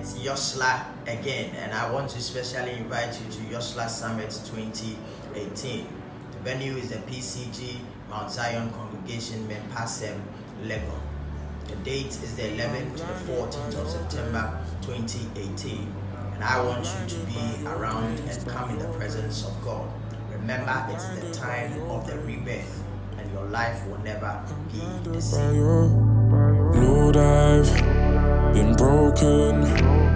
it's Yorshlar again, and I want to specially invite you to Yorshlar Summit 2018. The venue is the PCG Mount Zion Congregation Mempasem, Legon. The date is the 11th to the 14th of September 2018, and I want you to be around and come in the presence of God. Remember, it's the time of the rebirth, and your life will never be the same. Been broken.